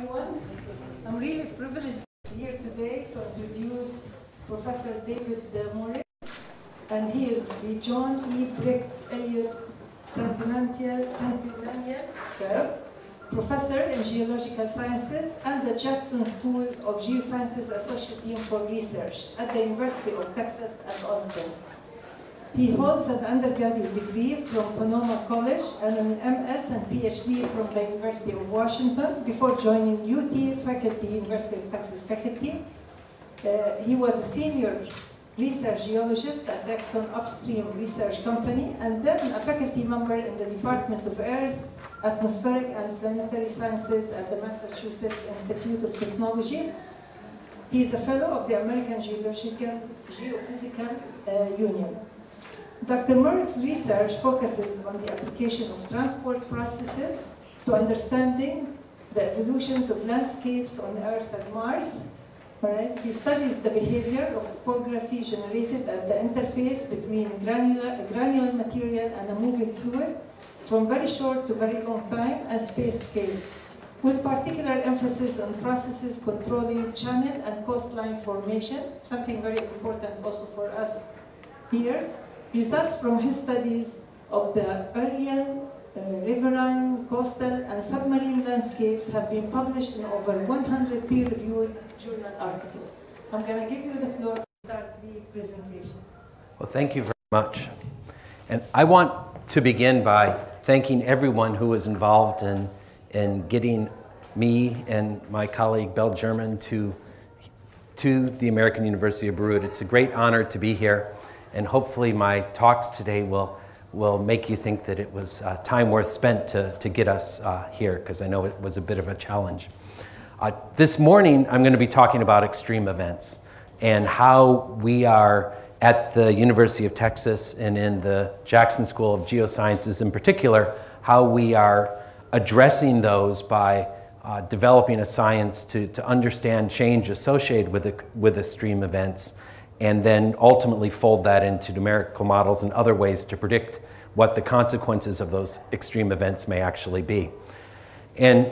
everyone. I'm really privileged here today to introduce Professor David Mohrig, and he is the John E. Brick Elliott Centennial Professor in Geological Sciences and the Jackson School of Geosciences Associate Dean for Research at the University of Texas at Austin. He holds an undergraduate degree from Sonoma College and an MS and PhD from the University of Washington before joining UT faculty, University of Texas faculty. Uh, he was a senior research geologist at Exxon Upstream Research Company and then a faculty member in the Department of Earth, Atmospheric and Planetary Sciences at the Massachusetts Institute of Technology. He is a fellow of the American Geological Geophysical uh, Union. Dr. Mohrig's research focuses on the application of transport processes to understanding the evolutions of landscapes on Earth and Mars. Right? He studies the behavior of topography generated at the interface between granular, granular material and a moving fluid from very short to very long time and space scales, with particular emphasis on processes controlling channel and coastline formation, something very important also for us here, Results from his studies of the aeolian, uh, riverine, coastal, and submarine landscapes have been published in over 100 peer-reviewed journal articles. I'm going to give you the floor to start the presentation. Well, thank you very much. And I want to begin by thanking everyone who was involved in, in getting me and my colleague Bell German to, to the American University of Beirut. It's a great honor to be here and hopefully my talks today will, will make you think that it was uh, time worth spent to, to get us uh, here, because I know it was a bit of a challenge. Uh, this morning, I'm going to be talking about extreme events and how we are at the University of Texas and in the Jackson School of Geosciences in particular, how we are addressing those by uh, developing a science to, to understand change associated with, with extreme events and then ultimately fold that into numerical models and other ways to predict what the consequences of those extreme events may actually be. And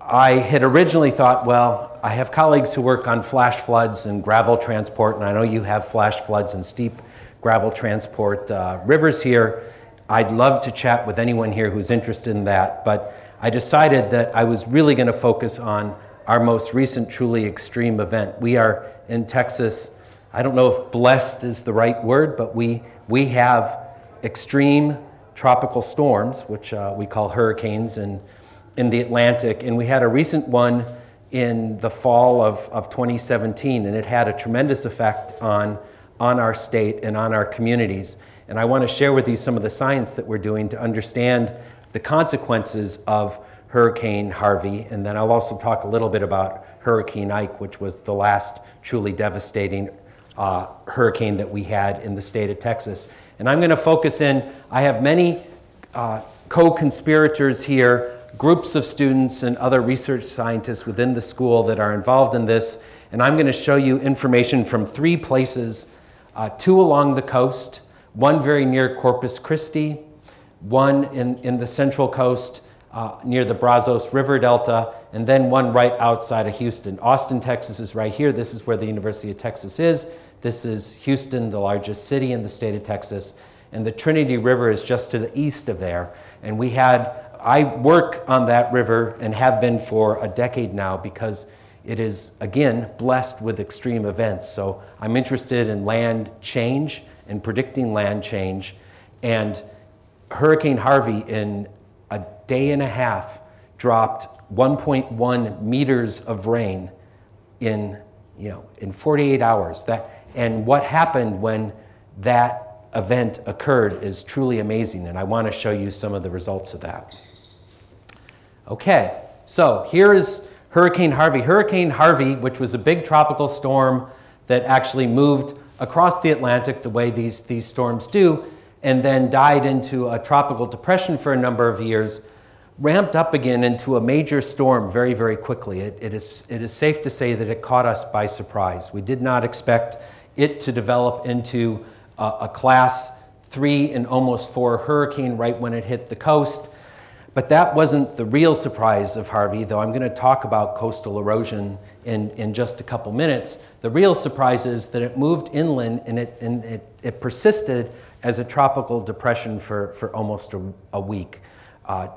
I had originally thought, well, I have colleagues who work on flash floods and gravel transport, and I know you have flash floods and steep gravel transport uh, rivers here. I'd love to chat with anyone here who's interested in that, but I decided that I was really going to focus on our most recent truly extreme event. We are in Texas I don't know if blessed is the right word, but we, we have extreme tropical storms, which uh, we call hurricanes, in, in the Atlantic. And we had a recent one in the fall of, of 2017, and it had a tremendous effect on, on our state and on our communities. And I want to share with you some of the science that we're doing to understand the consequences of Hurricane Harvey. And then I'll also talk a little bit about Hurricane Ike, which was the last truly devastating uh, hurricane that we had in the state of Texas. And I'm going to focus in, I have many uh, co conspirators here, groups of students and other research scientists within the school that are involved in this. And I'm going to show you information from three places uh, two along the coast, one very near Corpus Christi, one in, in the central coast, uh, near the Brazos River Delta, and then one right outside of Houston. Austin, Texas is right here. This is where the University of Texas is. This is Houston, the largest city in the state of Texas. And the Trinity River is just to the east of there. And we had, I work on that river and have been for a decade now because it is, again, blessed with extreme events. So I'm interested in land change and predicting land change. And Hurricane Harvey, in day and a half, dropped 1.1 meters of rain in, you know, in 48 hours. That, and what happened when that event occurred is truly amazing, and I want to show you some of the results of that. Okay, so here is Hurricane Harvey. Hurricane Harvey, which was a big tropical storm that actually moved across the Atlantic the way these, these storms do, and then died into a tropical depression for a number of years, ramped up again into a major storm very, very quickly. It, it, is, it is safe to say that it caught us by surprise. We did not expect it to develop into a, a class three and almost four hurricane right when it hit the coast. But that wasn't the real surprise of Harvey, though I'm going to talk about coastal erosion in, in just a couple minutes. The real surprise is that it moved inland and it, and it, it persisted as a tropical depression for, for almost a, a week, uh,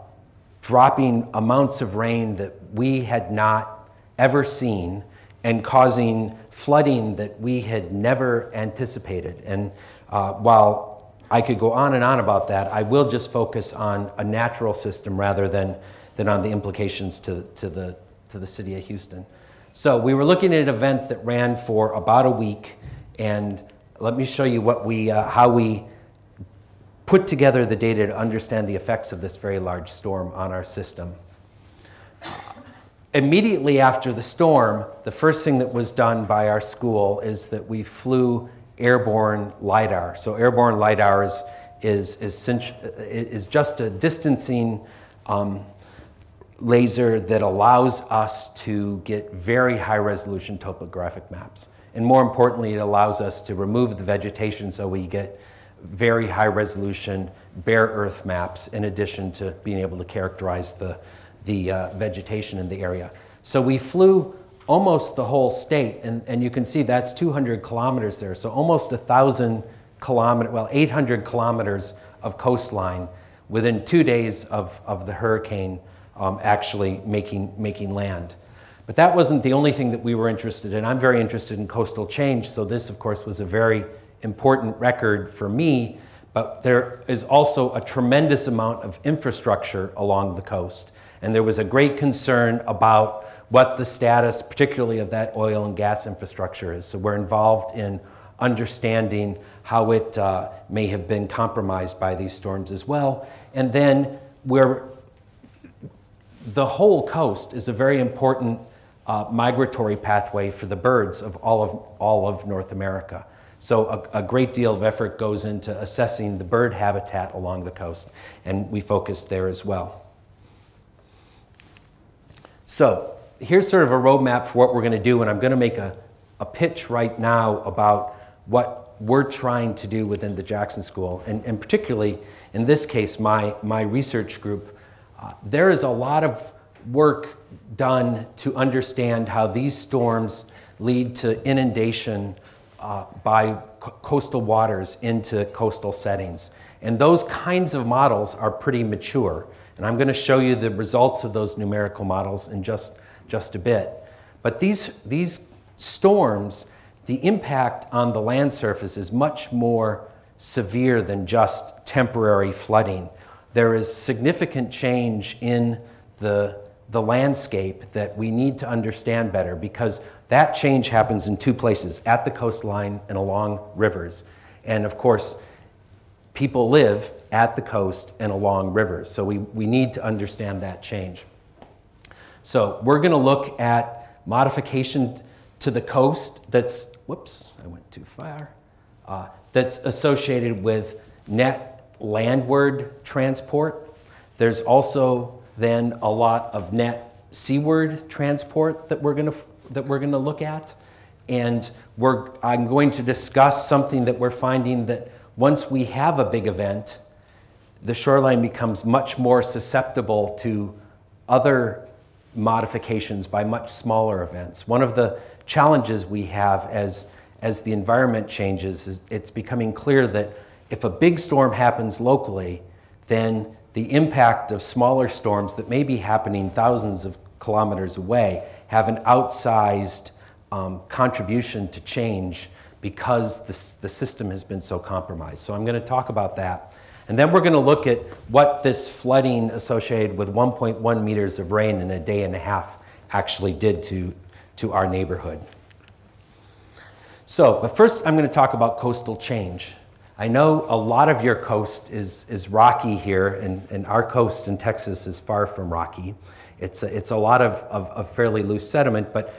dropping amounts of rain that we had not ever seen and causing flooding that we had never anticipated. And uh, while I could go on and on about that. I will just focus on a natural system rather than, than on the implications to, to, the, to the city of Houston. So we were looking at an event that ran for about a week, and let me show you what we, uh, how we put together the data to understand the effects of this very large storm on our system. Immediately after the storm, the first thing that was done by our school is that we flew airborne LIDAR. So airborne LIDAR is, is, is, is just a distancing um, laser that allows us to get very high resolution topographic maps. And more importantly, it allows us to remove the vegetation so we get very high resolution bare earth maps in addition to being able to characterize the, the uh, vegetation in the area. So we flew almost the whole state. And, and you can see that's 200 kilometers there. So almost a 1,000 kilometer, well, 800 kilometers of coastline within two days of, of the hurricane um, actually making, making land. But that wasn't the only thing that we were interested in. I'm very interested in coastal change, so this, of course, was a very important record for me. But there is also a tremendous amount of infrastructure along the coast. And there was a great concern about what the status, particularly of that oil and gas infrastructure is. So we're involved in understanding how it uh, may have been compromised by these storms as well. And then where the whole coast is a very important uh, migratory pathway for the birds of all of, all of North America. So a, a, great deal of effort goes into assessing the bird habitat along the coast, and we focused there as well. So here's sort of a roadmap for what we're going to do, and I'm going to make a, a pitch right now about what we're trying to do within the Jackson School, and, and particularly in this case, my, my research group. Uh, there is a lot of work done to understand how these storms lead to inundation uh, by coastal waters into coastal settings. And those kinds of models are pretty mature. And I'm going to show you the results of those numerical models in just just a bit. But these, these storms, the impact on the land surface is much more severe than just temporary flooding. There is significant change in the, the landscape that we need to understand better because that change happens in two places at the coastline and along rivers. And of course, people live at the coast and along rivers. So we, we need to understand that change. So we're going to look at modification to the coast that's, whoops, I went too far, uh, that's associated with net landward transport. There's also then a lot of net seaward transport that we're going to that we're going to look at, and we're I'm going to discuss something that we're finding that once we have a big event, the shoreline becomes much more susceptible to other modifications by much smaller events. One of the challenges we have as, as the environment changes is it's becoming clear that if a big storm happens locally, then the impact of smaller storms that may be happening thousands of kilometers away have an outsized um, contribution to change because the, the system has been so compromised. So I'm going to talk about that. And then we're going to look at what this flooding associated with 1.1 meters of rain in a day and a half actually did to, to our neighborhood. So, but first I'm going to talk about coastal change. I know a lot of your coast is, is rocky here, and, and our coast in Texas is far from rocky. It's a, it's a lot of, of, of fairly loose sediment, but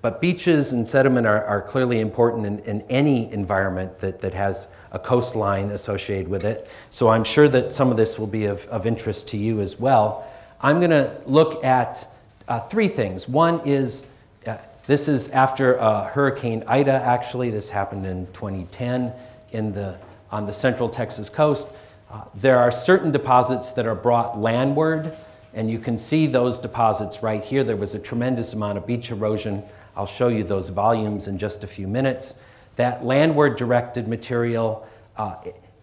but beaches and sediment are, are clearly important in, in, any environment that, that has a coastline associated with it. So I'm sure that some of this will be of, of interest to you as well. I'm going to look at uh, three things. One is uh, this is after uh, Hurricane Ida, actually. This happened in 2010 in the, on the central Texas coast. Uh, there are certain deposits that are brought landward, and you can see those deposits right here. There was a tremendous amount of beach erosion. I'll show you those volumes in just a few minutes. That landward directed material uh,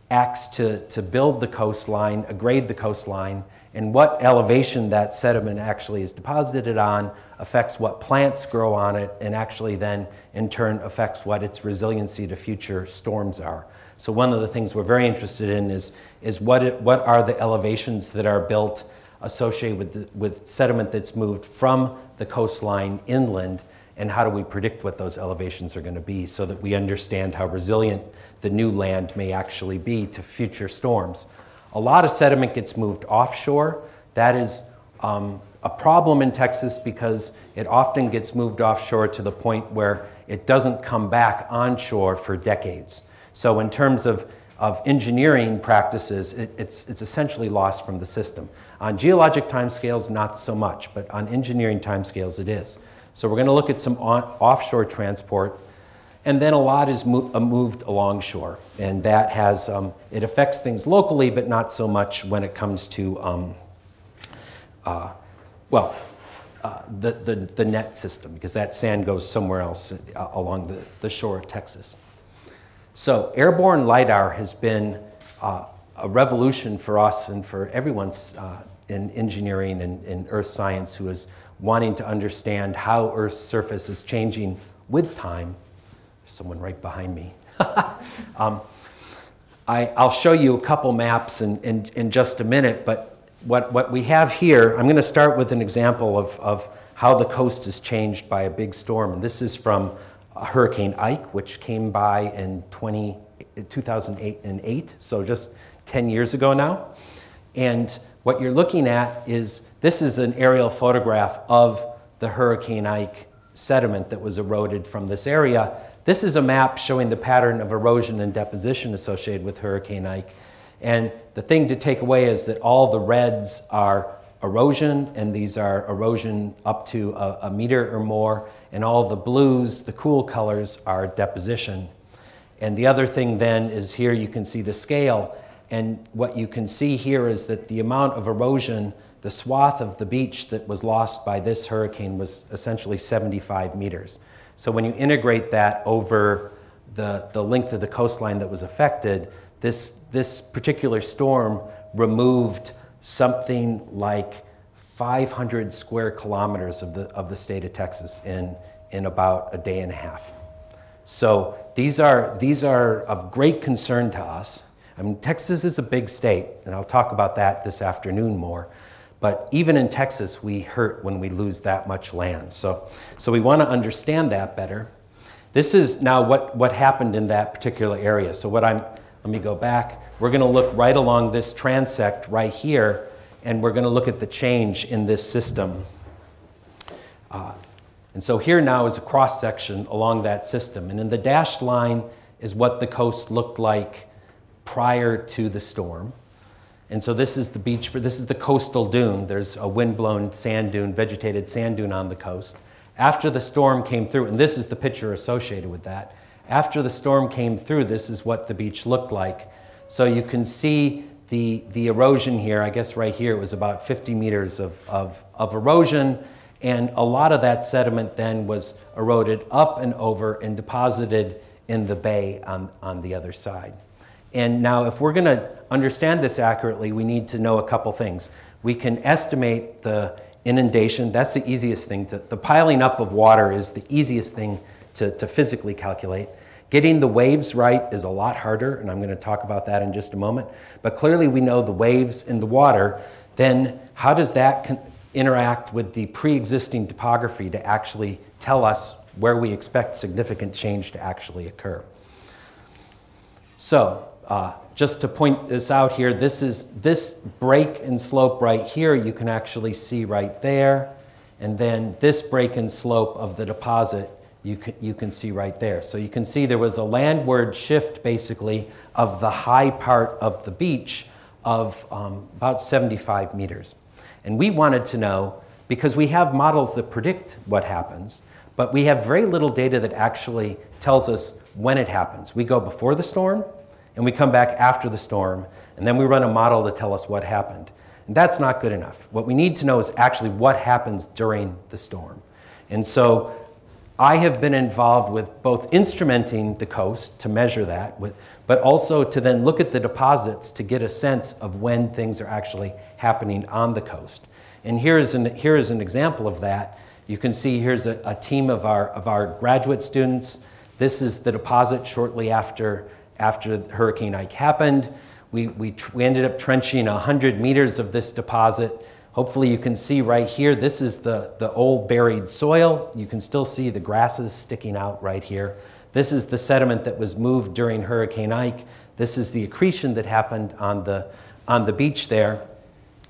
acts to, to build the coastline, grade the coastline, and what elevation that sediment actually is deposited on affects what plants grow on it, and actually then in turn affects what its resiliency to future storms are. So one of the things we're very interested in is, is what, it, what are the elevations that are built associated with, the, with sediment that's moved from the coastline inland and how do we predict what those elevations are going to be so that we understand how resilient the new land may actually be to future storms. A lot of sediment gets moved offshore. That is um, a problem in Texas because it often gets moved offshore to the point where it doesn't come back onshore for decades. So in terms of, of engineering practices, it, it's, it's essentially lost from the system. On geologic timescales, not so much, but on engineering timescales, it is. So we're going to look at some on, offshore transport. And then a lot is mo uh, moved alongshore. And that has, um, it affects things locally, but not so much when it comes to, um, uh, well, uh, the, the, the, net system, because that sand goes somewhere else uh, along the, the shore of Texas. So airborne LIDAR has been uh, a revolution for us and for everyone uh, in engineering and in earth science who is wanting to understand how Earth's surface is changing with time. There's someone right behind me. um, I, will show you a couple maps in, in, in, just a minute, but what, what we have here, I'm going to start with an example of, of how the coast is changed by a big storm. And this is from Hurricane Ike, which came by in 20, 2008, so just 10 years ago now. And what you're looking at is this is an aerial photograph of the Hurricane Ike sediment that was eroded from this area. This is a map showing the pattern of erosion and deposition associated with Hurricane Ike. And the thing to take away is that all the reds are erosion, and these are erosion up to a, a meter or more, and all the blues, the cool colors, are deposition. And the other thing then is here you can see the scale. And what you can see here is that the amount of erosion, the swath of the beach that was lost by this hurricane was essentially 75 meters. So when you integrate that over the, the length of the coastline that was affected, this, this particular storm removed something like 500 square kilometers of the, of the state of Texas in, in about a day and a half. So these are, these are of great concern to us. I mean, Texas is a big state, and I'll talk about that this afternoon more. But even in Texas, we hurt when we lose that much land. So, so we want to understand that better. This is now what, what happened in that particular area. So what I'm, let me go back. We're going to look right along this transect right here, and we're going to look at the change in this system. Uh, and so here now is a cross section along that system. And in the dashed line is what the coast looked like prior to the storm. And so this is the beach, this is the coastal dune. There's a windblown sand dune, vegetated sand dune on the coast. After the storm came through, and this is the picture associated with that. After the storm came through, this is what the beach looked like. So you can see the, the erosion here, I guess right here, it was about 50 meters of, of, of erosion. And a lot of that sediment then was eroded up and over and deposited in the bay on, on the other side. And now, if we're going to understand this accurately, we need to know a couple things. We can estimate the inundation. That's the easiest thing. To, the piling up of water is the easiest thing to, to physically calculate. Getting the waves right is a lot harder, and I'm going to talk about that in just a moment. But clearly, we know the waves in the water. Then, how does that interact with the pre existing topography to actually tell us where we expect significant change to actually occur? So, uh, just to point this out here, this is this break and slope right here, you can actually see right there. And then this break and slope of the deposit, you can, you can see right there. So you can see there was a landward shift basically of the high part of the beach of um, about 75 meters. And we wanted to know, because we have models that predict what happens, but we have very little data that actually tells us when it happens. We go before the storm, and we come back after the storm, and then we run a model to tell us what happened. And that's not good enough. What we need to know is actually what happens during the storm. And so I have been involved with both instrumenting the coast to measure that, with, but also to then look at the deposits to get a sense of when things are actually happening on the coast. And here is an, here is an example of that. You can see here's a, a team of our, of our graduate students. This is the deposit shortly after, after Hurricane Ike happened. We, we, we ended up trenching 100 meters of this deposit. Hopefully you can see right here, this is the, the old buried soil. You can still see the grasses sticking out right here. This is the sediment that was moved during Hurricane Ike. This is the accretion that happened on the, on the beach there.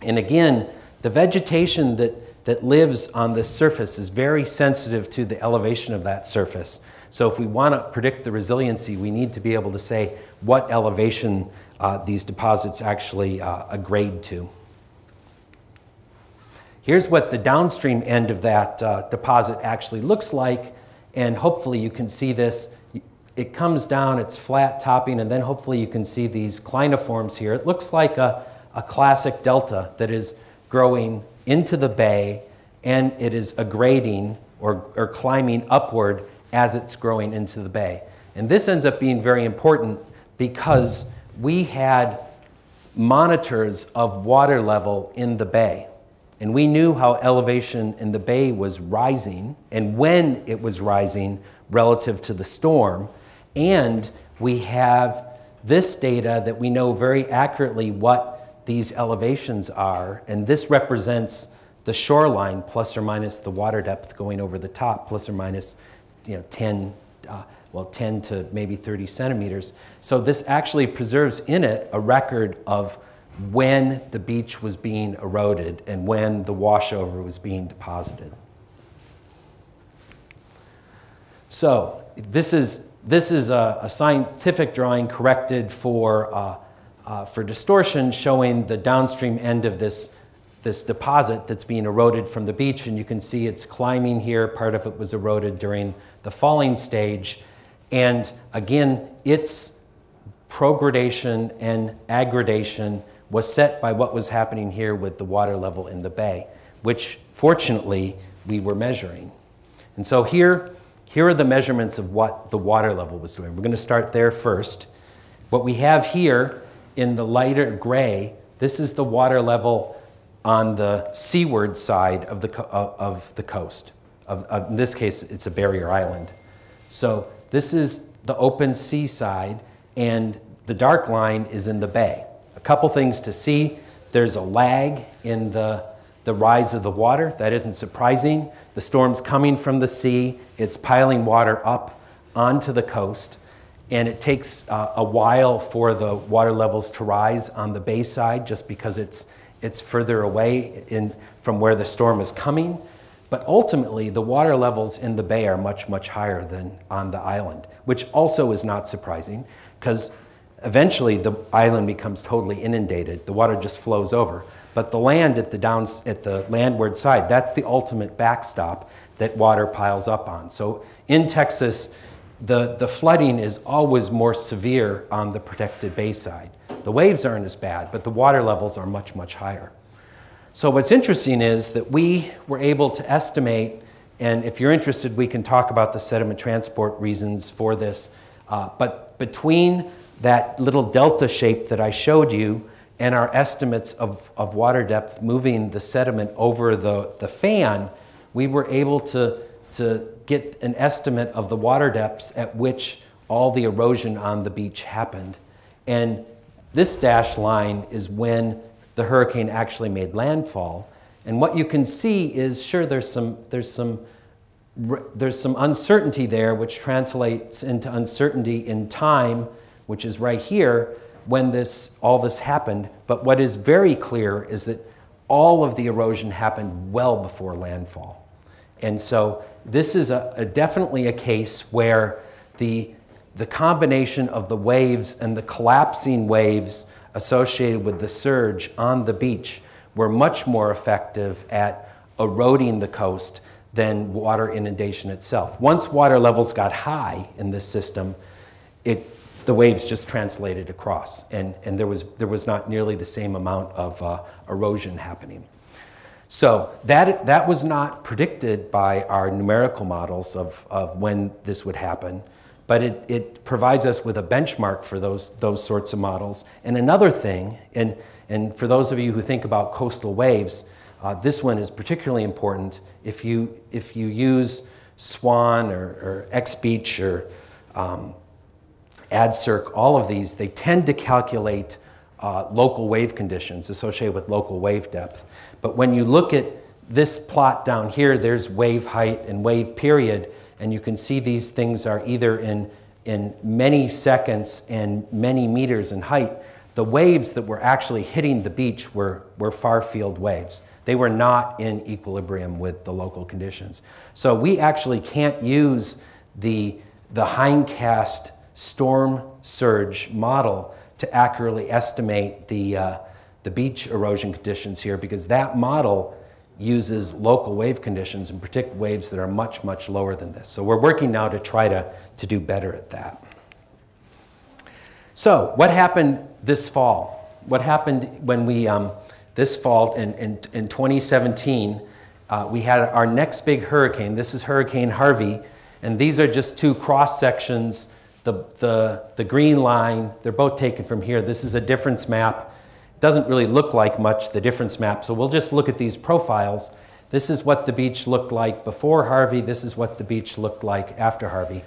And again, the vegetation that, that lives on this surface is very sensitive to the elevation of that surface. So if we want to predict the resiliency, we need to be able to say what elevation uh, these deposits actually uh, grade to. Here's what the downstream end of that uh, deposit actually looks like, and hopefully you can see this. It comes down, it's flat topping, and then hopefully you can see these clinoforms here. It looks like a, a classic delta that is growing into the bay and it is aggrading or, or climbing upward as it's growing into the bay. And this ends up being very important because we had monitors of water level in the bay. And we knew how elevation in the bay was rising and when it was rising relative to the storm. And we have this data that we know very accurately what these elevations are, and this represents the shoreline plus or minus the water depth going over the top, plus or minus you know, 10, uh, well, 10 to maybe 30 centimeters. So this actually preserves in it a record of when the beach was being eroded and when the washover was being deposited. So this is, this is a, a scientific drawing corrected for uh, uh, for distortion showing the downstream end of this, this deposit that's being eroded from the beach. And you can see it's climbing here. Part of it was eroded during the falling stage. And again, its progradation and aggradation was set by what was happening here with the water level in the bay, which fortunately we were measuring. And so here, here are the measurements of what the water level was doing. We're going to start there first. What we have here in the lighter gray, this is the water level on the seaward side of the, uh, of the coast. Of, of, in this case, it's a barrier island. So this is the open sea side, and the dark line is in the bay. A couple things to see. There's a lag in the, the rise of the water. That isn't surprising. The storm's coming from the sea. It's piling water up onto the coast and it takes uh, a while for the water levels to rise on the bay side just because it's, it's further away in, from where the storm is coming. But ultimately, the water levels in the bay are much, much higher than on the island, which also is not surprising because eventually the island becomes totally inundated. The water just flows over. But the land at the, downs, at the landward side, that's the ultimate backstop that water piles up on. So in Texas, the, the flooding is always more severe on the protected bay side. The waves aren't as bad, but the water levels are much, much higher. So what's interesting is that we were able to estimate, and if you're interested, we can talk about the sediment transport reasons for this, uh, but between that little delta shape that I showed you and our estimates of, of water depth moving the sediment over the, the fan, we were able to, to get an estimate of the water depths at which all the erosion on the beach happened. And this dashed line is when the hurricane actually made landfall. And what you can see is, sure, there's some, there's some, there's some uncertainty there, which translates into uncertainty in time, which is right here when this, all this happened. But what is very clear is that all of the erosion happened well before landfall. And so this is a, a definitely a case where the, the combination of the waves and the collapsing waves associated with the surge on the beach were much more effective at eroding the coast than water inundation itself. Once water levels got high in this system, it, the waves just translated across, and, and there, was, there was not nearly the same amount of uh, erosion happening. So that, that was not predicted by our numerical models of, of when this would happen, but it, it provides us with a benchmark for those, those sorts of models. And another thing, and, and for those of you who think about coastal waves, uh, this one is particularly important. If you, if you use SWAN or, or Beach or um, ADCIRC, all of these, they tend to calculate uh, local wave conditions associated with local wave depth. But when you look at this plot down here, there's wave height and wave period, and you can see these things are either in, in many seconds and many meters in height. The waves that were actually hitting the beach were, were far field waves. They were not in equilibrium with the local conditions. So we actually can't use the, the hindcast storm surge model to accurately estimate the, uh, the beach erosion conditions here because that model uses local wave conditions and predict waves that are much, much lower than this. So we're working now to try to, to do better at that. So what happened this fall? What happened when we, um, this fall in, in, in 2017, uh, we had our next big hurricane. This is Hurricane Harvey, and these are just two cross sections the, the, the green line, they're both taken from here. This is a difference map. It doesn't really look like much, the difference map, so we'll just look at these profiles. This is what the beach looked like before Harvey. This is what the beach looked like after Harvey.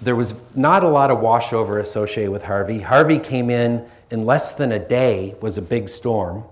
There was not a lot of washover associated with Harvey. Harvey came in in less than a day, was a big storm.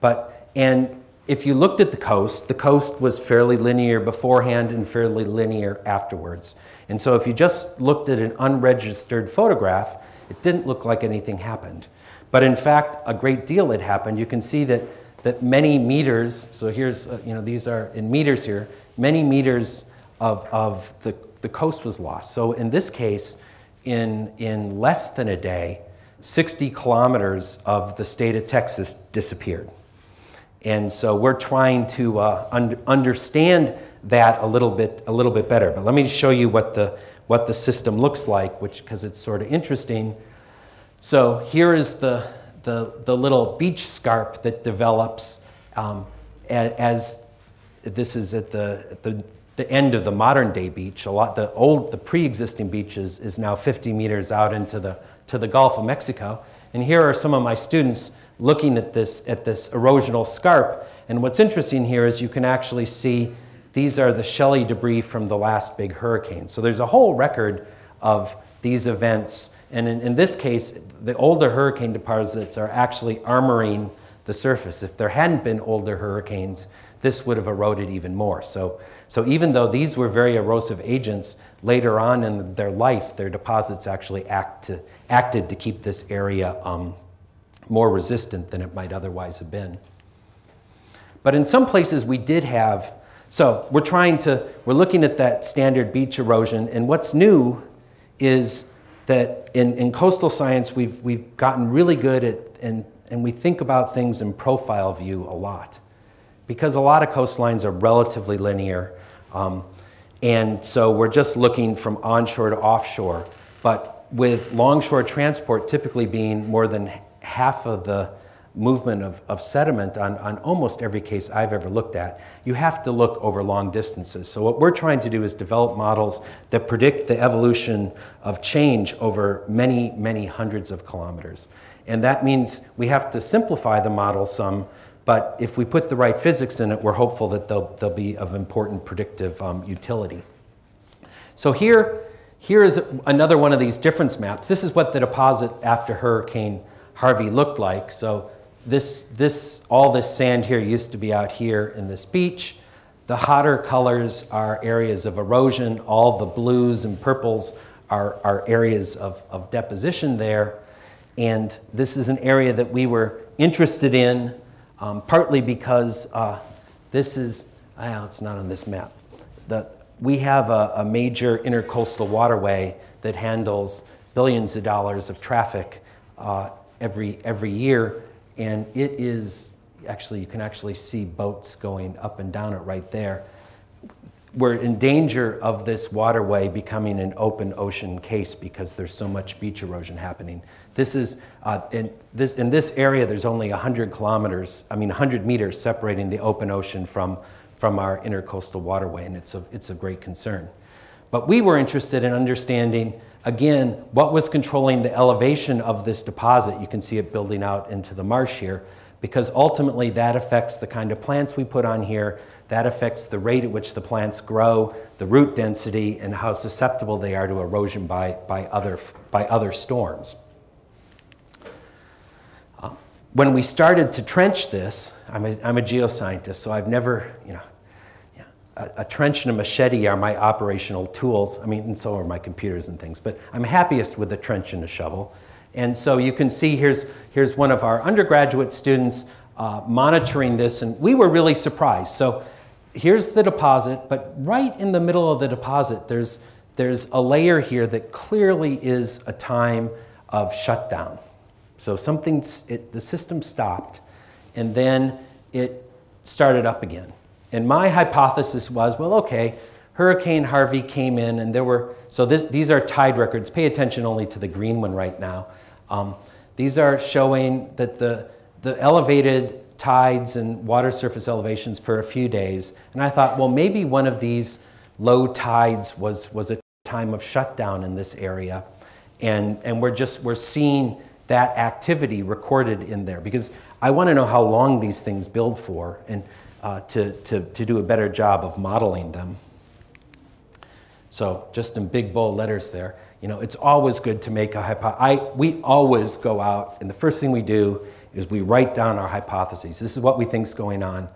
But, and if you looked at the coast, the coast was fairly linear beforehand and fairly linear afterwards. And so if you just looked at an unregistered photograph, it didn't look like anything happened. But in fact, a great deal had happened. You can see that, that many meters, so here's, uh, you know, these are in meters here, many meters of, of the, the coast was lost. So in this case, in, in less than a day, 60 kilometers of the state of Texas disappeared. And so we're trying to uh, un understand that a little bit a little bit better. But let me show you what the what the system looks like, which because it's sort of interesting. So here is the the the little beach scarp that develops um, as, this is at the, the the end of the modern day beach. A lot the old the pre-existing beach is, is now 50 meters out into the to the Gulf of Mexico. And here are some of my students looking at this, at this erosional scarp. And what's interesting here is you can actually see these are the shelly debris from the last big hurricane. So there's a whole record of these events. And in, in this case, the older hurricane deposits are actually armoring the surface. If there hadn't been older hurricanes, this would have eroded even more. So, so even though these were very erosive agents, later on in their life, their deposits actually act to, acted to keep this area um, more resistant than it might otherwise have been. But in some places we did have, so we're trying to, we're looking at that standard beach erosion, and what's new is that in, in coastal science we've, we've gotten really good at, and, and we think about things in profile view a lot. Because a lot of coastlines are relatively linear, um, and so we're just looking from onshore to offshore. But with longshore transport typically being more than half of the movement of, of sediment on, on almost every case I've ever looked at, you have to look over long distances. So what we're trying to do is develop models that predict the evolution of change over many, many hundreds of kilometers. And that means we have to simplify the model some, but if we put the right physics in it, we're hopeful that they'll, they'll be of important predictive um, utility. So here, here is another one of these difference maps. This is what the deposit after Hurricane Harvey looked like. So this, this, all this sand here used to be out here in this beach. The hotter colors are areas of erosion. All the blues and purples are, are areas of, of deposition there. And this is an area that we were interested in, um, partly because uh, this is, ah, it's not on this map. The, we have a, a major intercoastal waterway that handles billions of dollars of traffic uh, every, every year. And it is actually, you can actually see boats going up and down it right there. we're in danger of this waterway becoming an open ocean case because there's so much beach erosion happening. This is, uh, in, this, in this area, there's only 100 kilometers, I mean 100 meters separating the open ocean from, from our intercoastal waterway, and it's a, it's a great concern. But we were interested in understanding, again, what was controlling the elevation of this deposit. You can see it building out into the marsh here, because ultimately that affects the kind of plants we put on here, that affects the rate at which the plants grow, the root density, and how susceptible they are to erosion by, by, other, by other storms. When we started to trench this, I'm a, I'm a geoscientist, so I've never, you know, a, a, trench and a machete are my operational tools. I mean, and so are my computers and things, but I'm happiest with a trench and a shovel. And so you can see here's, here's one of our undergraduate students uh, monitoring this, and we were really surprised. So here's the deposit, but right in the middle of the deposit, there's, there's a layer here that clearly is a time of shutdown. So something, it, the system stopped, and then it started up again. And my hypothesis was, well, okay, Hurricane Harvey came in, and there were, so this, these are tide records. Pay attention only to the green one right now. Um, these are showing that the, the elevated tides and water surface elevations for a few days. And I thought, well, maybe one of these low tides was, was a time of shutdown in this area. And, and we're just, we're seeing that activity recorded in there because I want to know how long these things build for and uh, to, to, to do a better job of modeling them. So just in big bold letters there, you know, it's always good to make a hypothesis. We always go out and the first thing we do is we write down our hypotheses. This is what we think is going on.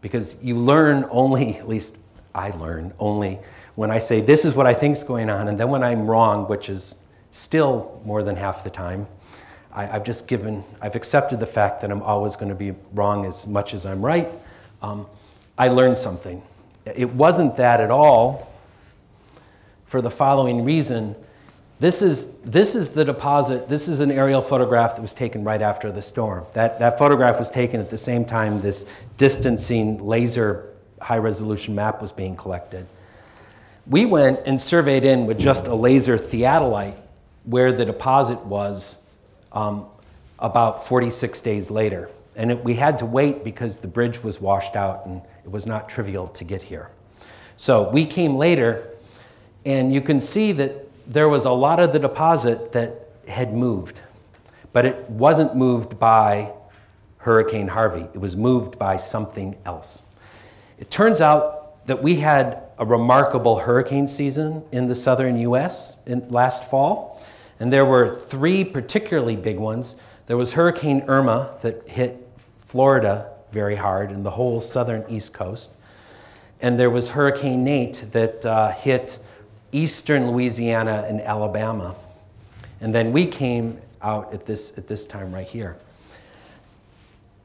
Because you learn only, at least I learn only, when I say this is what I think is going on, and then when I'm wrong, which is still more than half the time, I, have just given, I've accepted the fact that I'm always going to be wrong as much as I'm right. Um, I learned something. It wasn't that at all for the following reason this is, this is the deposit. This is an aerial photograph that was taken right after the storm. That, that photograph was taken at the same time this distancing laser high resolution map was being collected. We went and surveyed in with just a laser theodolite where the deposit was um, about 46 days later. And it, we had to wait because the bridge was washed out and it was not trivial to get here. So we came later, and you can see that there was a lot of the deposit that had moved, but it wasn't moved by Hurricane Harvey. It was moved by something else. It turns out that we had a remarkable hurricane season in the southern US in, last fall, and there were three particularly big ones. There was Hurricane Irma that hit Florida very hard and the whole southern east coast. And there was Hurricane Nate that uh, hit eastern Louisiana and Alabama. And then we came out at this, at this time right here.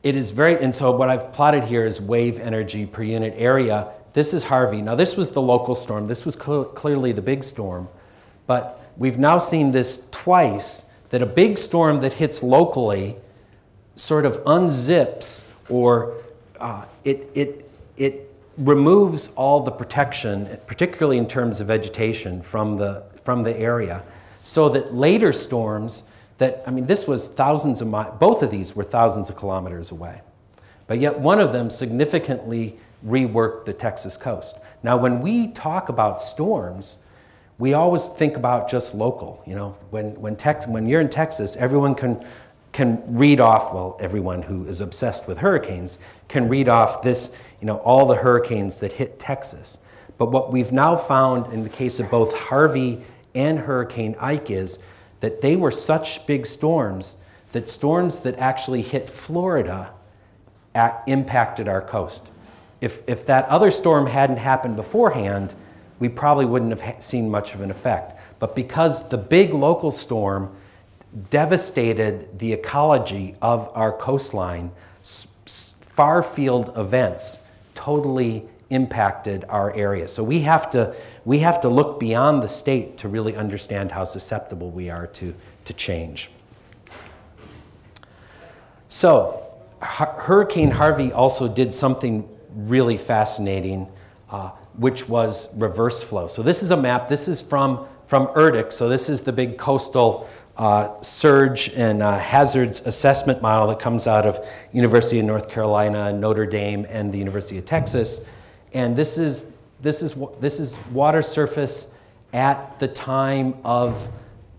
It is very, and so what I've plotted here is wave energy per unit area. This is Harvey. Now, this was the local storm. This was cl clearly the big storm. But we've now seen this twice that a big storm that hits locally sort of unzips or uh, it, it, it removes all the protection, particularly in terms of vegetation, from the, from the area, so that later storms that, I mean, this was thousands of miles, both of these were thousands of kilometers away. But yet one of them significantly reworked the Texas coast. Now, when we talk about storms, we always think about just local. You know, when, when, Tex- when you're in Texas, everyone can can read off, well, everyone who is obsessed with hurricanes can read off this, you know, all the hurricanes that hit Texas. But what we've now found in the case of both Harvey and Hurricane Ike is that they were such big storms that storms that actually hit Florida impacted our coast. If, if that other storm hadn't happened beforehand, we probably wouldn't have seen much of an effect. But because the big local storm devastated the ecology of our coastline. Far field events totally impacted our area. So we have to, we have to look beyond the state to really understand how susceptible we are to, to change. So Hurricane Harvey also did something really fascinating. Uh, which was reverse flow. So this is a map. This is from, from ERDC. So this is the big coastal uh, surge and uh, hazards assessment model that comes out of University of North Carolina, Notre Dame, and the University of Texas. And this is, this is, this is water surface at the time of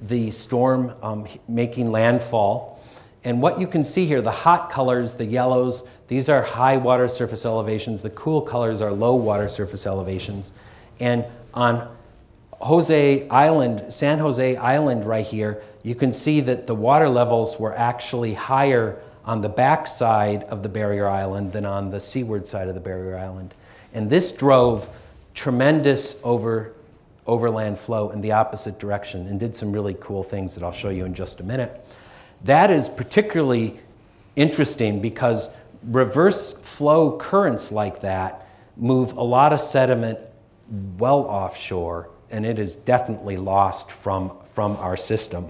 the storm um, making landfall. And what you can see here, the hot colors, the yellows, these are high water surface elevations. The cool colors are low water surface elevations. And on Jose Island, San Jose Island right here, you can see that the water levels were actually higher on the back side of the barrier island than on the seaward side of the barrier island. And this drove tremendous over, overland flow in the opposite direction and did some really cool things that I'll show you in just a minute. That is particularly interesting because reverse flow currents like that move a lot of sediment well offshore and it is definitely lost from, from our system.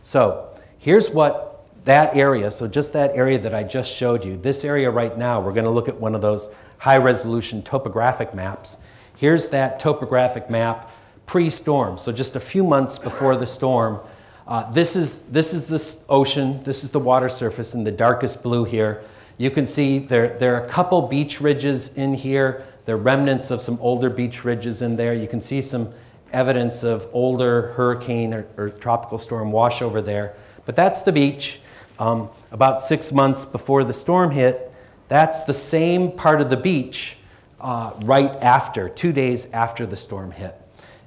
So here's what that area, so just that area that I just showed you, this area right now, we're going to look at one of those high resolution topographic maps. Here's that topographic map pre-storm, so just a few months before the storm. Uh, this, is, this is the ocean, this is the water surface in the darkest blue here. You can see there, there are a couple beach ridges in here. There are remnants of some older beach ridges in there. You can see some evidence of older hurricane or, or tropical storm wash over there. But that's the beach. Um, about six months before the storm hit, that's the same part of the beach uh, right after, two days after the storm hit.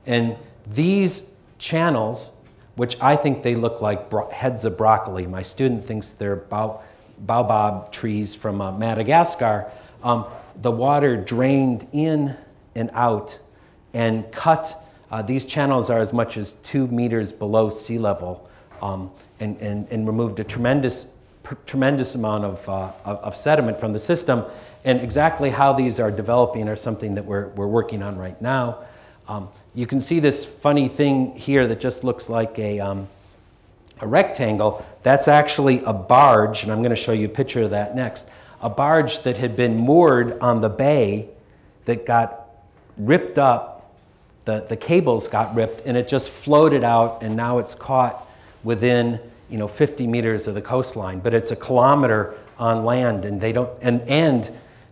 And these channels, which I think they look like heads of broccoli, my student thinks they're bao baobab trees from uh, Madagascar, um, the water drained in and out and cut. Uh, these channels are as much as two meters below sea level um, and, and, and removed a tremendous, tremendous amount of, uh, of sediment from the system. And exactly how these are developing are something that we're, we're working on right now. Um, you can see this funny thing here that just looks like a, um, a rectangle. That's actually a barge, and I'm going to show you a picture of that next a barge that had been moored on the bay that got ripped up. The, the cables got ripped and it just floated out and now it's caught within you know 50 meters of the coastline. But it's a kilometer on land and they don't and and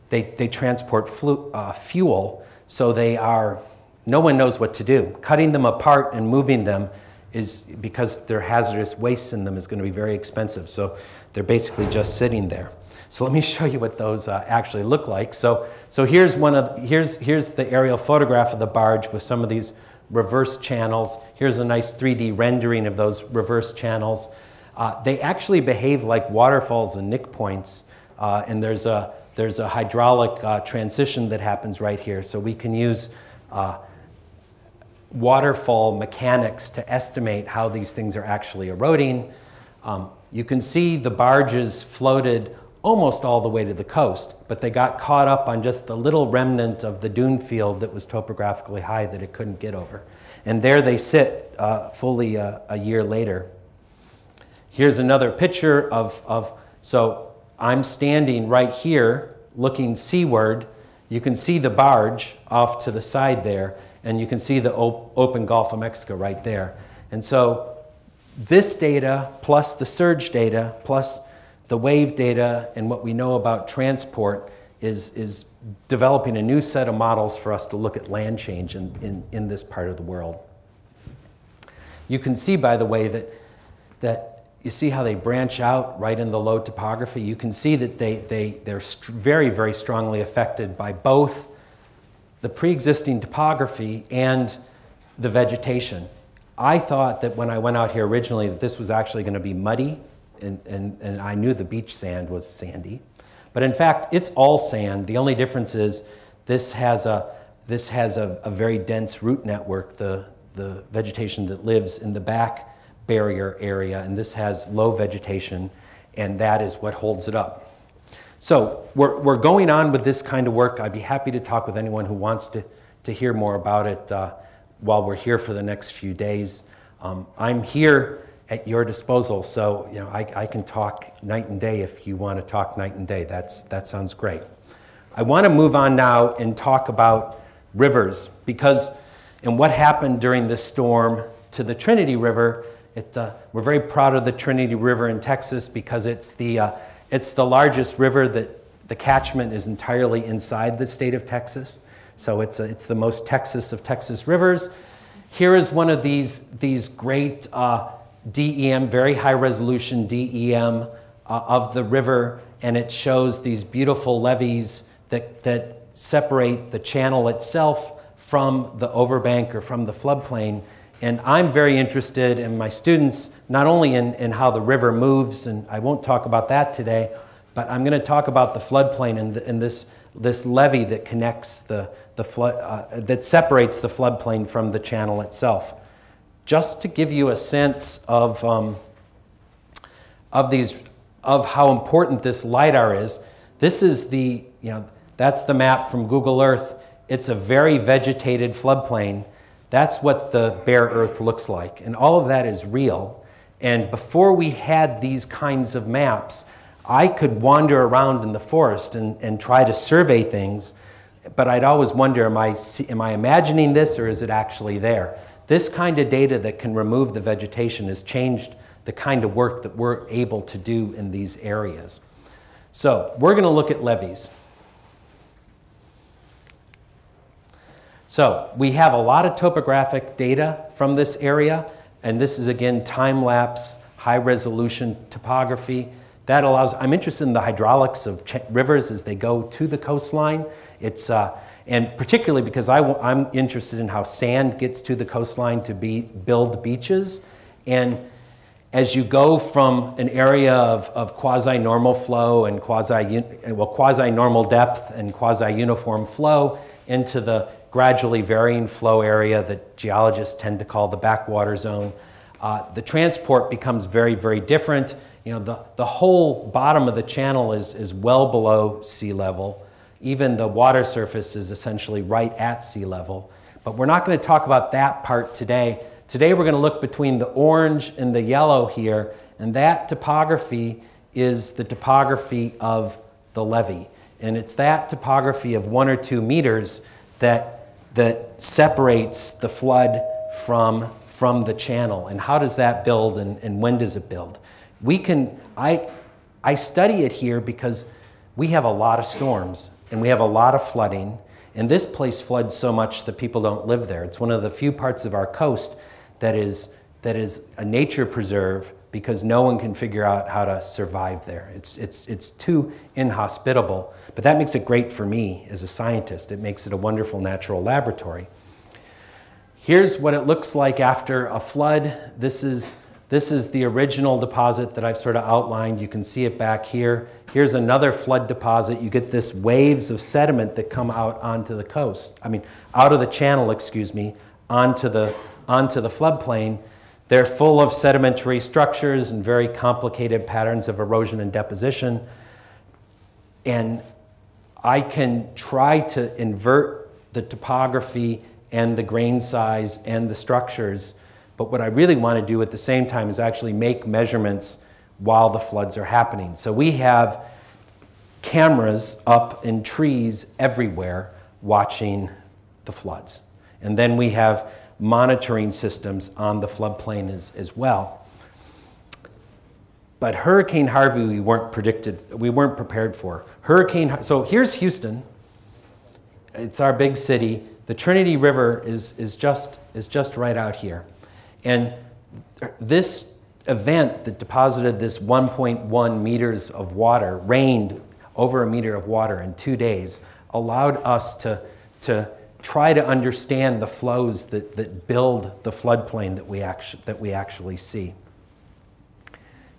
they, they transport flu, uh, fuel so they are no one knows what to do. Cutting them apart and moving them is because their hazardous waste in them is going to be very expensive. So they're basically just sitting there so let me show you what those uh, actually look like. So, so here's, one of, here's, here's the aerial photograph of the barge with some of these reverse channels. Here's a nice 3D rendering of those reverse channels. Uh, they actually behave like waterfalls and nick points, uh, and there's a, there's a hydraulic uh, transition that happens right here. So we can use uh, waterfall mechanics to estimate how these things are actually eroding. Um, you can see the barges floated almost all the way to the coast, but they got caught up on just the little remnant of the dune field that was topographically high that it couldn't get over. And there they sit uh, fully a, a, year later. Here's another picture of, of, so I'm standing right here looking seaward. You can see the barge off to the side there, and you can see the op open Gulf of Mexico right there. And so this data plus the surge data plus the wave data and what we know about transport is, is developing a new set of models for us to look at land change in, in, in this part of the world. You can see, by the way, that, that you see how they branch out right in the low topography. You can see that they, they, they're very, very strongly affected by both the pre-existing topography and the vegetation. I thought that when I went out here originally that this was actually going to be muddy and, and, and I knew the beach sand was sandy. But in fact, it's all sand. The only difference is this has a, this has a, a very dense root network, the, the vegetation that lives in the back barrier area, and this has low vegetation, and that is what holds it up. So we're, we're going on with this kind of work. I'd be happy to talk with anyone who wants to, to hear more about it uh, while we're here for the next few days. Um, I'm here at your disposal. So, you know, I, I can talk night and day if you want to talk night and day. That's, that sounds great. I want to move on now and talk about rivers because, and what happened during this storm to the Trinity River. It, uh, we're very proud of the Trinity River in Texas because it's the, uh, it's the largest river that the catchment is entirely inside the state of Texas. So it's, a, it's the most Texas of Texas rivers. Here is one of these, these great uh, DEM, very high resolution DEM uh, of the river, and it shows these beautiful levees that, that separate the channel itself from the overbank or from the floodplain. And I'm very interested in my students, not only in, in how the river moves, and I won't talk about that today, but I'm going to talk about the floodplain and, the, and this, this levee that connects the, the flood, uh, that separates the floodplain from the channel itself. Just to give you a sense of, um, of, these, of how important this LIDAR is, this is the, you know, that's the map from Google Earth. It's a very vegetated floodplain. That's what the bare earth looks like. And all of that is real. And before we had these kinds of maps, I could wander around in the forest and, and try to survey things but I'd always wonder, am I, am I imagining this or is it actually there? This kind of data that can remove the vegetation has changed the kind of work that we're able to do in these areas. So we're going to look at levees. So we have a lot of topographic data from this area, and this is again time-lapse, high-resolution topography. That allows, I'm interested in the hydraulics of rivers as they go to the coastline. It's, uh, and particularly because I, am interested in how sand gets to the coastline to be, build beaches. And as you go from an area of, of quasi-normal flow and quasi, well, quasi-normal depth and quasi-uniform flow into the gradually varying flow area that geologists tend to call the backwater zone, uh, the transport becomes very, very different you know, the, the whole bottom of the channel is, is well below sea level. Even the water surface is essentially right at sea level. But we're not going to talk about that part today. Today we're going to look between the orange and the yellow here, and that topography is the topography of the levee. And it's that topography of one or two meters that, that separates the flood from, from the channel. And how does that build and, and when does it build? we can, I, I study it here because we have a lot of storms and we have a lot of flooding. And this place floods so much that people don't live there. It's one of the few parts of our coast that is, that is a nature preserve because no one can figure out how to survive there. It's, it's, it's too inhospitable. But that makes it great for me as a scientist. It makes it a wonderful natural laboratory. Here's what it looks like after a flood. This is this is the original deposit that I've sort of outlined. You can see it back here. Here's another flood deposit. You get this waves of sediment that come out onto the coast. I mean, out of the channel, excuse me, onto the, onto the floodplain. They're full of sedimentary structures and very complicated patterns of erosion and deposition. And I can try to invert the topography and the grain size and the structures but what I really want to do at the same time is actually make measurements while the floods are happening. So we have cameras up in trees everywhere watching the floods. And then we have monitoring systems on the floodplain as, as well. But Hurricane Harvey, we weren't predicted, we weren't prepared for. Hurricane, so here's Houston. It's our big city. The Trinity River is, is, just, is just right out here. And this event that deposited this 1.1 meters of water, rained over a meter of water in two days, allowed us to, to try to understand the flows that, that build the floodplain that we, actu- that we actually see.